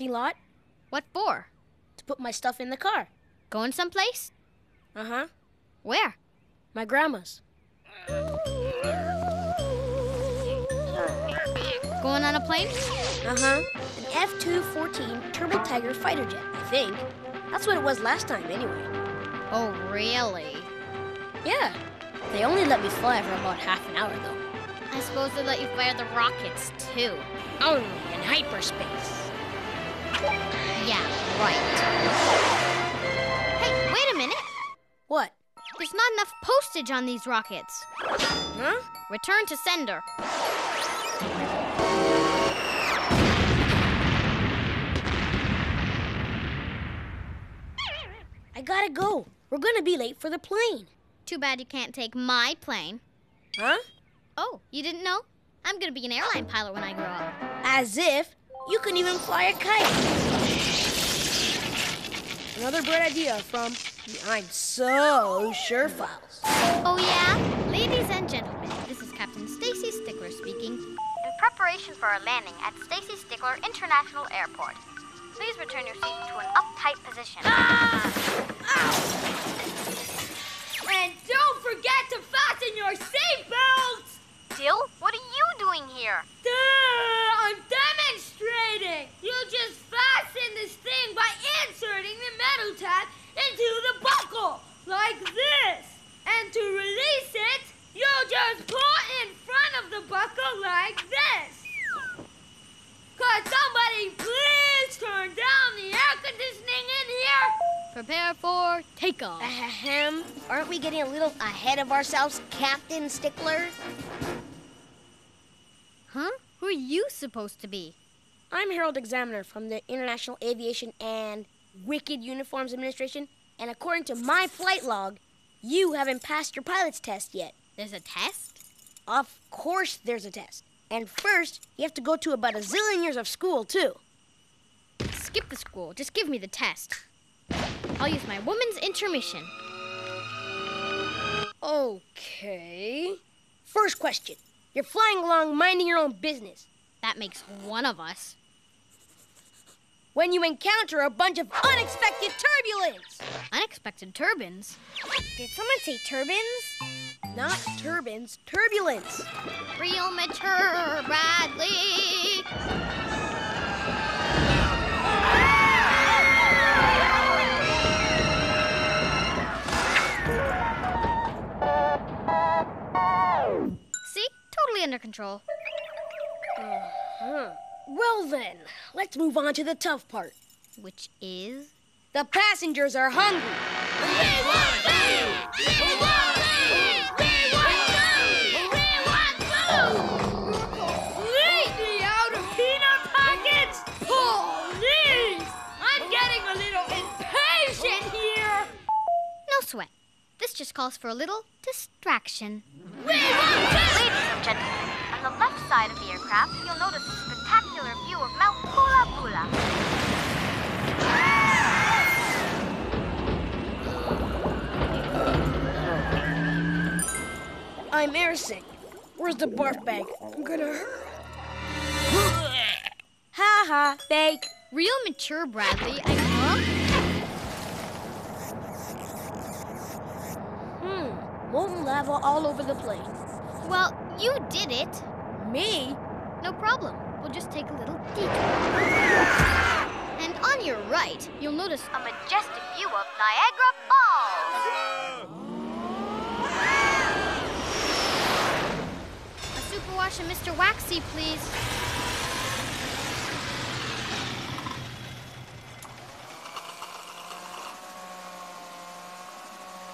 parking lot What for? to put my stuff in the car. Going someplace? Uh huh. Where? My grandma's. Going on a plane? Uh huh. An F 214 Turbo Tiger fighter jet, I think. That's what it was last time, anyway. Oh, really? Yeah. They only let me fly for about half an hour, though. I suppose they let you fire the rockets, too. Only in hyperspace. Yeah, right. Hey, wait a minute. What? There's not enough postage on these rockets. Huh? Return to sender. I gotta go. We're gonna be late for the plane. Too bad you can't take my plane. Huh? Oh, you didn't know? I'm gonna be an airline pilot when I grow up. As if you can even fly a kite. Another bright idea from the I'm so sure files. Oh, yeah? Ladies and gentlemen, this is Captain Stacy Stickler speaking. In preparation for our landing at Stacy Stickler International Airport, please return your seat to an uptight position. Ah! And don't forget to fasten your seatbelts! Jill, what are you doing here? Duh! I'm demonstrating! You just fasten this thing by inserting the metal tab into the buckle, like this. And to release it, you just pull in front of the buckle like this. Could somebody please turn down the air conditioning in here? Prepare for takeoff. Ahem. Aren't we getting a little ahead of ourselves, Captain Stickler? Huh? Who are you supposed to be? I'm Harold Examiner from the International Aviation and Wicked Uniforms Administration, and according to my flight log, you haven't passed your pilot's test yet. There's a test? Of course, there's a test. And first, you have to go to about a zillion years of school, too. Skip the school. Just give me the test. I'll use my woman's intermission. Okay. First question You're flying along minding your own business. That makes one of us. When you encounter a bunch of unexpected turbulence. Unexpected turbines. Did someone say turbines? Not turbines, turbulence. Real mature, Bradley. See? Totally under control. Huh. Well, then, let's move on to the tough part. Which is? The passengers are hungry. Completely out of peanut packets? Please! I'm getting a little impatient here. No sweat. This just calls for a little distraction. We want to... Ladies and gentlemen, on the left side of the aircraft, you'll notice a spectacular view Pula Pula. I'm airsick. Where's the barf bag? I'm gonna hurt. ha ha, fake. Real mature, Bradley. I huh? Hmm, molten lava all over the place. Well, you did it. Me? No problem. We'll just take a little detour. And on your right, you'll notice a majestic view of Niagara Falls. A superwash and Mr. Waxy, please.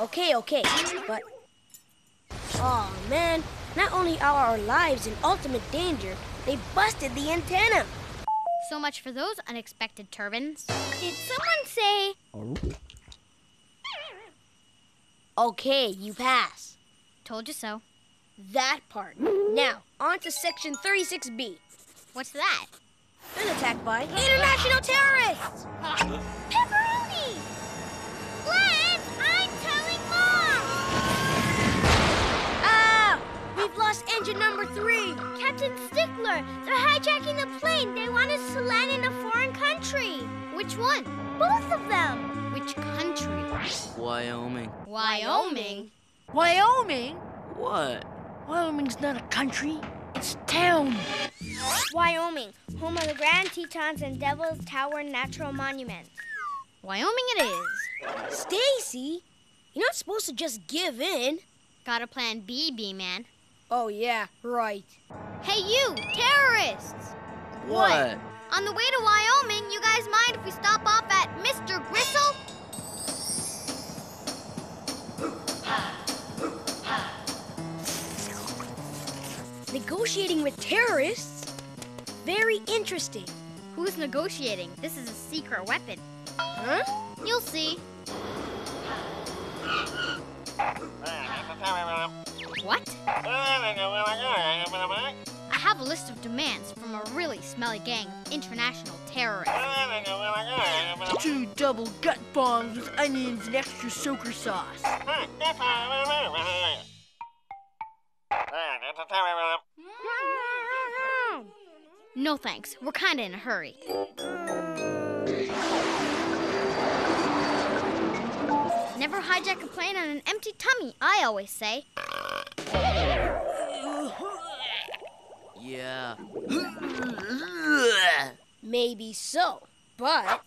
Okay, okay, but. Oh man, not only are our lives in ultimate danger, they busted the antenna. So much for those unexpected turbines. Did someone say Okay, you pass. told you so? That part. Now, on to section 36B. What's that? Been attacked by international terrorists! Ah. Pepperoni! Engine number three! Captain Stickler! Stickler! They're hijacking the plane! They want us to land in a foreign country! Which one? Both of them! Which country? Wyoming. Wyoming? Wyoming? What? Wyoming's not a country. It's a town. Wyoming, home of the Grand Tetons and Devil's Tower Natural Monument. Wyoming it is. Stacy, you're not supposed to just give in. Got a plan B, B-Man. Oh, yeah, right. Hey, you, terrorists! What? On the way to Wyoming, you guys mind if we stop off at Mr. Gristle? Negotiating with terrorists? Very interesting. Who's negotiating? This is a secret weapon. Huh? You'll see. What? I have a list of demands from a really smelly gang of international terrorists. Two double gut bombs with onions and extra soaker sauce. No thanks. We're kinda in a hurry. Never hijack a plane on an empty tummy, I always say. Yeah. Maybe so. But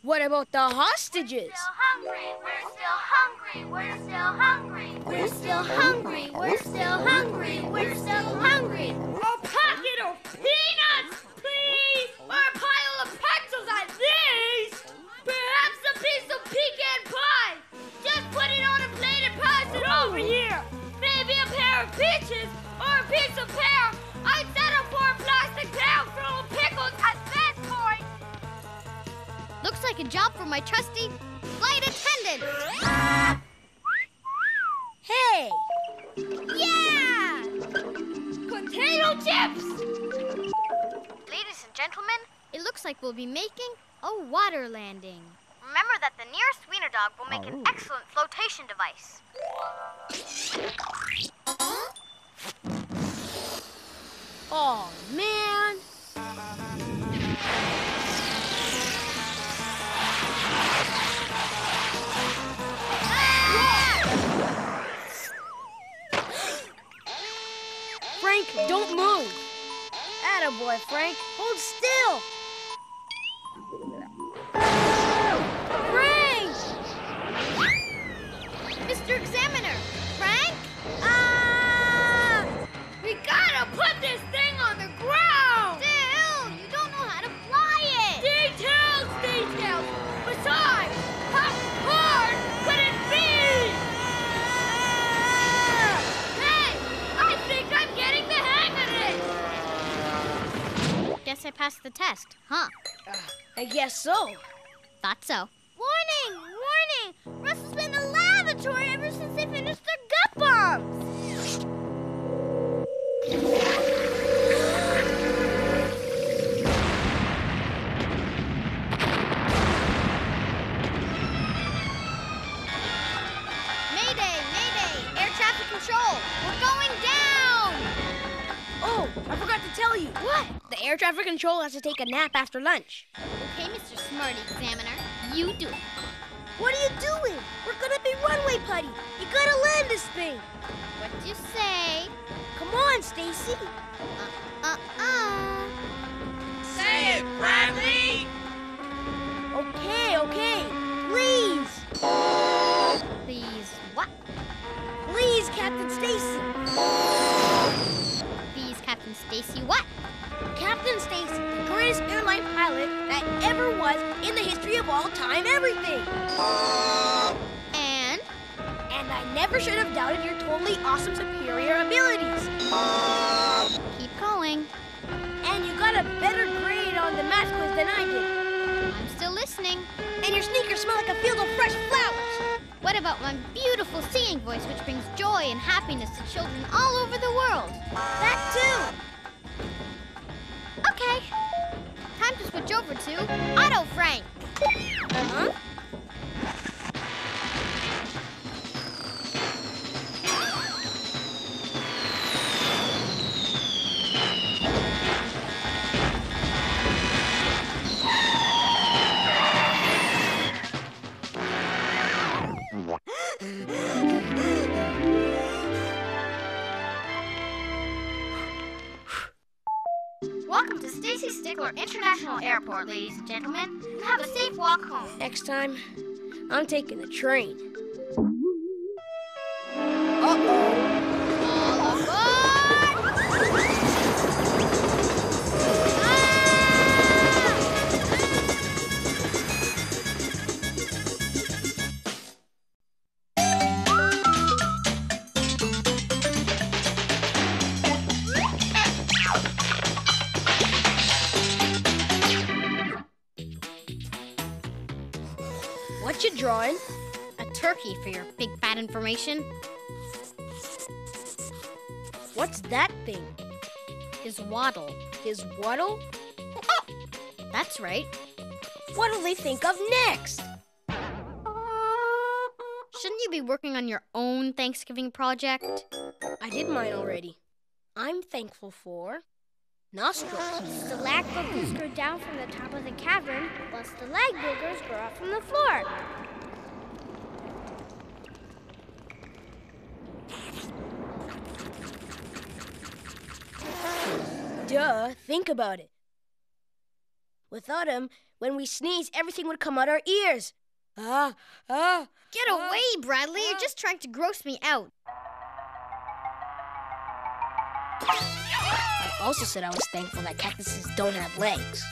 what about the hostages? hungry, we're still hungry, we're still hungry, we're still hungry, we're still hungry, we're still hungry. A packet of peanuts, please! Or a pile of pretzels at these! Perhaps a piece of pecan pie! Just put it on a plate and pass it over here! Maybe a pair of peaches or a piece of pear! I'd settle for a plastic bag full of pickles at that point! Looks like a job for my trusty flight attendant. Hey! Yeah! Potato chips! Ladies and gentlemen, it looks like we'll be making a water landing. Remember that the nearest wiener dog will make an oh. excellent flotation device. Oh, man. Frank, don't move. Attaboy, Frank. Hold still. I guess so. Thought so. Warning! Warning! Russell's been in the lavatory ever since they finished their gut bombs! Mayday, mayday, air traffic control. We're going down. Oh, I forgot to tell you. What? The air traffic control has to take a nap after lunch. Okay, Mr. Smarty Examiner, you do it. What are you doing? We're gonna be runway putty. You gotta land this thing. What do you say? Come on, Stacy. Uh-uh. Uh. Say it, Bradley! Okay, okay. Please, Please, what? please, Captain Stacy. Please, Captain Stacy, what? Captain Stacy, the greatest airline pilot that ever was in the history of all time, everything. And And I never should have doubted your totally awesome superior abilities. keep going. And you got a better grade on the math quiz than I did. I'm still listening. And your sneakers smell like a field of fresh flowers. What about my beautiful singing voice, which brings joy and happiness to children all over the world? That too. switch over to Auto Frank. Huh? Mm-hmm. Stacy Stickler International Airport, ladies and gentlemen. Have a safe walk home. Next time, I'm taking the train. For your big fat information. What's that thing? His waddle. His waddle? Oh, that's right. What'll they think of next? Shouldn't you be working on your own Thanksgiving project? I did mine already. I'm thankful for nostrils. Stalactites grow down from the top of the cavern, while stalagboogers grow up from the floor. Duh, think about it. Without him, when we sneeze, everything would come out our ears. Ah, ah. Get away, Bradley. You're just trying to gross me out. I also said I was thankful that cactuses don't have legs.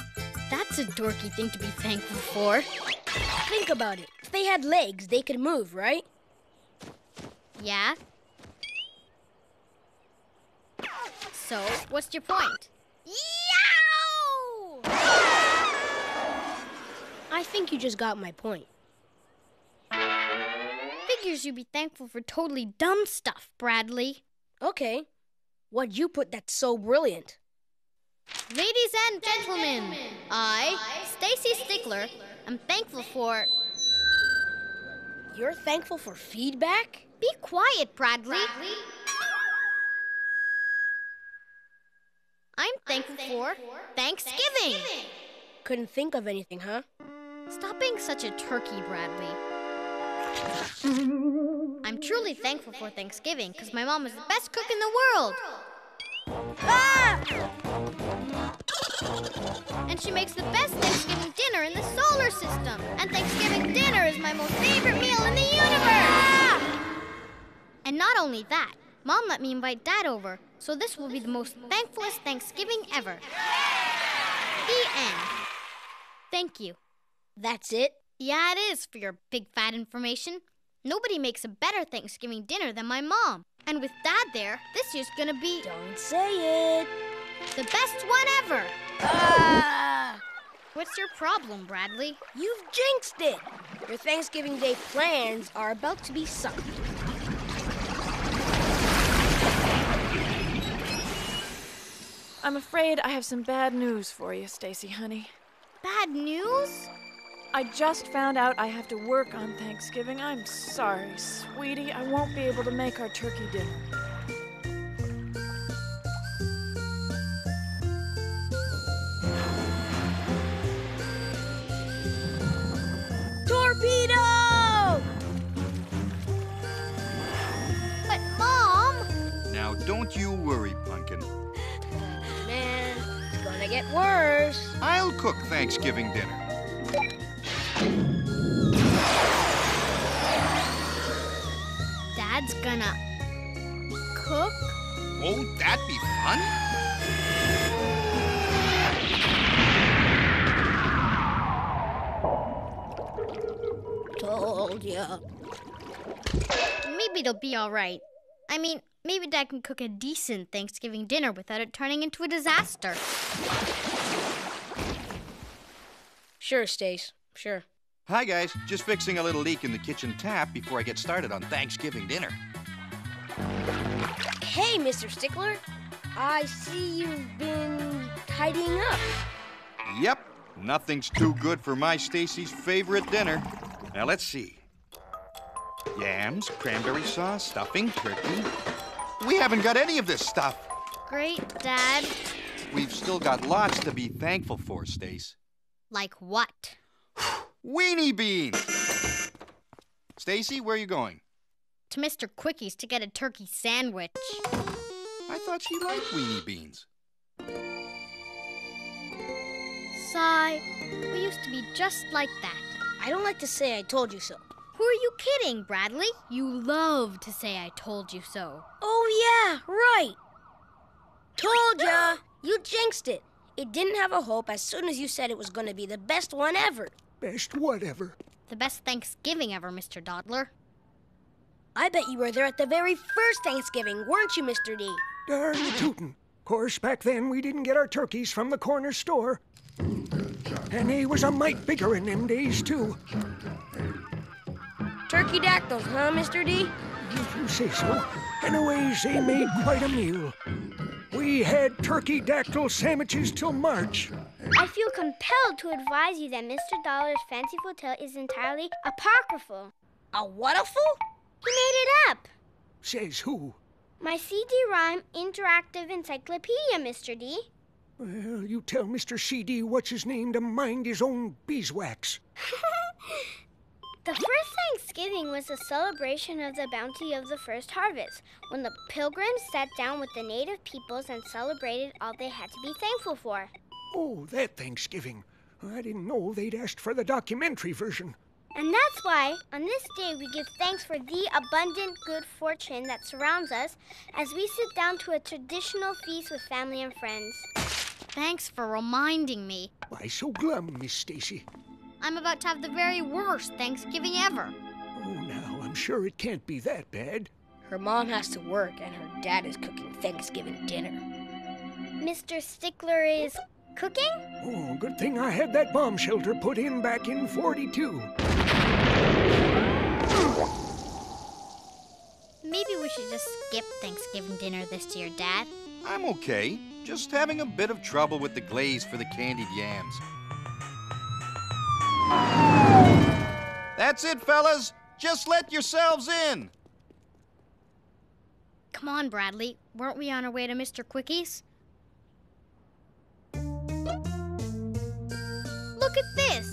That's a dorky thing to be thankful for. Think about it. If they had legs, they could move, right? Yeah? So, what's your point? Yow! I think you just got my point. Figures you'd be thankful for totally dumb stuff, Bradley. Okay. What'd you put that's so brilliant? Ladies and gentlemen, I, Stacy Stickler, am thankful for. You're thankful for feedback? Be quiet, Bradley. I'm thankful for Thanksgiving. Couldn't think of anything, huh? Stop being such a turkey, Bradley. I'm truly thankful for Thanksgiving because my mom is the best cook in the world. Ah! And she makes the best Thanksgiving dinner in the solar system. And Thanksgiving dinner is my most favorite meal in the universe. Ah! And not only that, Mom let me invite Dad over, so this will be the most thankfulest Thanksgiving ever. The end. Thank you. That's it? Yeah, it is for your big fat information. Nobody makes a better Thanksgiving dinner than my mom. And with Dad there, this year's gonna be Don't say it. the best one ever. Ah! What's your problem, Bradley? You've jinxed it. Your Thanksgiving Day plans are about to be sucked. I'm afraid I have some bad news for you, Stacy, honey. Bad news? I just found out I have to work on Thanksgiving. I'm sorry, sweetie. I won't be able to make our turkey dinner. Torpedo! But, Mom! Now, don't you worry, Pumpkin. Man, it's gonna get worse. I'll cook Thanksgiving dinner. Dad's gonna cook? Won't that be fun? Told ya. Maybe it'll be all right. I mean, maybe Dad can cook a decent Thanksgiving dinner without it turning into a disaster. Sure, Stace. Sure. Hi, guys. Just fixing a little leak in the kitchen tap before I get started on Thanksgiving dinner. Hey, Mr. Stickler. I see you've been tidying up. Yep, nothing's too good for my Stacy's favorite dinner. Now, let's see. Yams, cranberry sauce, stuffing, turkey. We haven't got any of this stuff. Great, Dad. We've still got lots to be thankful for, Stace. Like what? Weenie beans! Stacy, where are you going? To Mr. Quickies to get a turkey sandwich. I thought she liked weenie beans. Sigh. We used to be just like that. I don't like to say I told you so. Who are you kidding, Bradley? You love to say I told you so. Oh, yeah, right. Told ya. You jinxed it. It didn't have a hope as soon as you said it was going to be the best one ever. Best whatever. The best Thanksgiving ever, Mr. Dodler. I bet you were there at the very first Thanksgiving, weren't you, Mr. D? Darn the tootin'. Course, back then we didn't get our turkeys from the corner store. And he was a mite bigger in them days, too. Turkey dactyls, huh, Mr. D? If you say so. Anyways, they made quite a meal. We had turkey dactyl sandwiches till March. I feel compelled to advise you that Mr. Dodler's fanciful tale is entirely apocryphal. A whataful? He made it up. Says who? My CD-ROM interactive encyclopedia, Mr. D. Well, you tell Mr. CD what's his name to mind his own beeswax. The first Thanksgiving was a celebration of the bounty of the first harvest, when the pilgrims sat down with the native peoples and celebrated all they had to be thankful for. Oh, that Thanksgiving. I didn't know they'd asked for the documentary version. And that's why, on this day, we give thanks for the abundant good fortune that surrounds us as we sit down to a traditional feast with family and friends. Thanks for reminding me. Why so glum, Miss Stacy? I'm about to have the very worst Thanksgiving ever. Oh, now, I'm sure it can't be that bad. Her mom has to work, and her dad is cooking Thanksgiving dinner. Mr. Stickler is cooking? Oh, good thing I had that bomb shelter put in back in 42. Maybe we should just skip Thanksgiving dinner this year, Dad. I'm okay. Just having a bit of trouble with the glaze for the candied yams. That's it, fellas. Just let yourselves in. Come on, Bradley. Weren't we on our way to Mr. Quickie's? Look at this!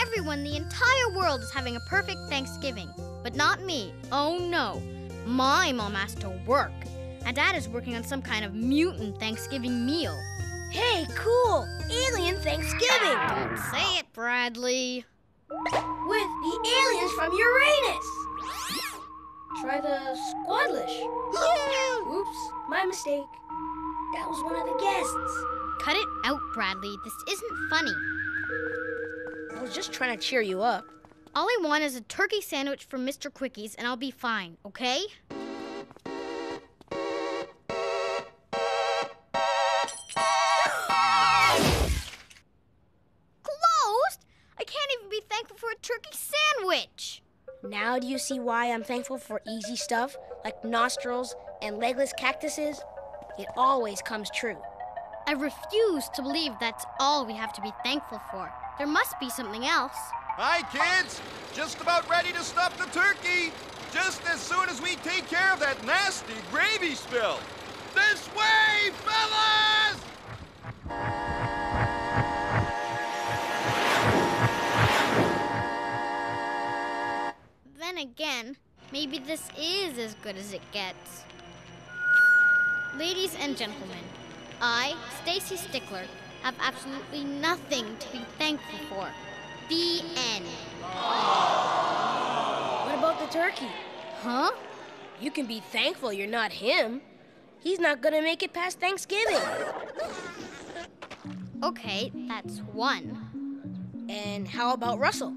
Everyone the entire world is having a perfect Thanksgiving. But not me. Oh no. My mom has to work. And dad is working on some kind of mutant Thanksgiving meal. Hey, cool! Alien Thanksgiving! Don't say it, Bradley. With the aliens from Uranus! Try the squadlish. Oops, my mistake. That was one of the guests. Cut it out, Bradley. This isn't funny. I was just trying to cheer you up. All I want is a turkey sandwich from Mr. Quickie's, and I'll be fine, okay? Now do you see why I'm thankful for easy stuff like nostrils and legless cactuses? It always comes true. I refuse to believe that's all we have to be thankful for. There must be something else. Hi, kids. Just about ready to stuff the turkey. Just as soon as we take care of that nasty gravy spill. This way, fellas! Then again, maybe this is as good as it gets. Ladies and gentlemen, I, Stacy Stickler, have absolutely nothing to be thankful for. The end. What about the turkey? Huh? You can be thankful you're not him. He's not gonna make it past Thanksgiving. Okay, that's one. And how about Russell?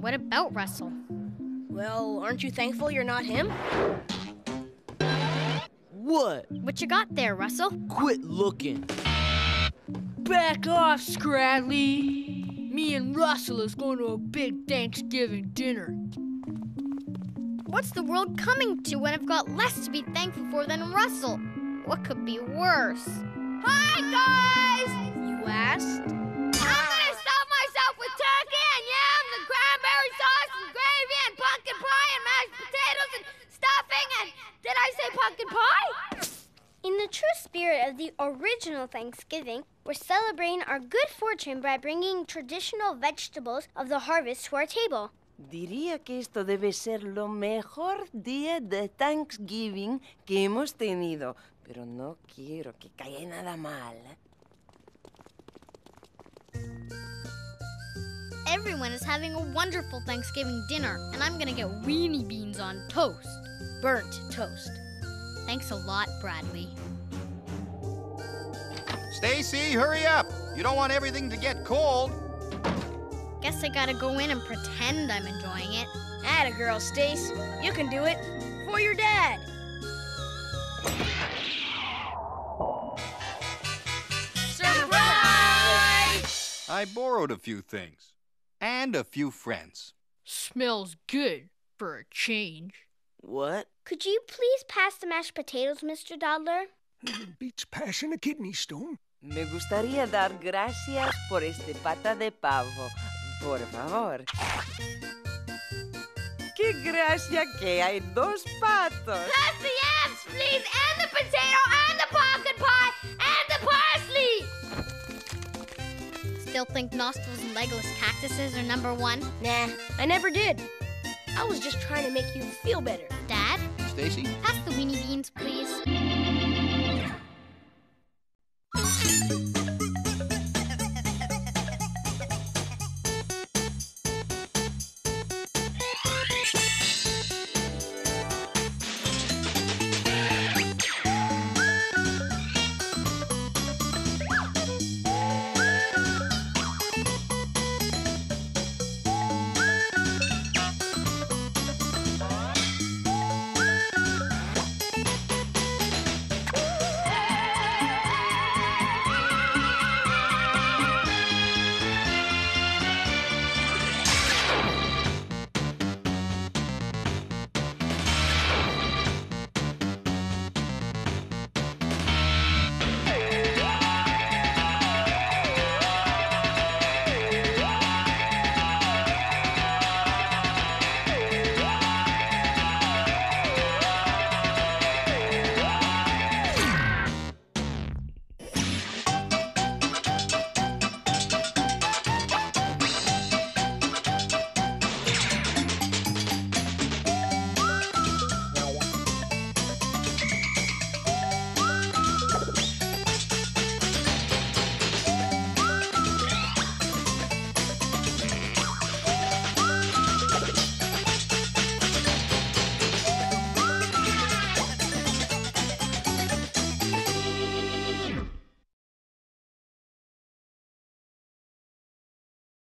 What about Russell? Well, aren't you thankful you're not him? What? What you got there, Russell? Quit looking. Back off, Scradley. Me and Russell is going to a big Thanksgiving dinner. What's the world coming to when I've got less to be thankful for than Russell? What could be worse? Hi, guys! You asked? Mashed potatoes and stuffing and did I say pumpkin pie? In the true spirit of the original Thanksgiving, we're celebrating our good fortune by bringing traditional vegetables of the harvest to our table. Diría que esto debe ser lo mejor día de Thanksgiving que hemos tenido, pero no quiero que caiga nada mal. Everyone is having a wonderful Thanksgiving dinner, and I'm gonna get weenie beans on toast. Burnt toast. Thanks a lot, Bradley. Stacy, hurry up. You don't want everything to get cold. Guess I gotta go in and pretend I'm enjoying it. Atta girl, Stace. You can do it. For your dad. Surprise! I borrowed a few things. And a few friends. Smells good for a change. What? Could you please pass the mashed potatoes, Mr. Dodler? Beats passing a kidney stone. Me gustaría dar gracias por este pata de pavo. Por favor. ¡Qué gracia que hay dos patos! Pass the yams, please, and the potato, and the pumpkin Still think nostrils and legless cactuses are number one? Nah, I never did. I was just trying to make you feel better. Dad, Stacy? pass the weenie beans, please.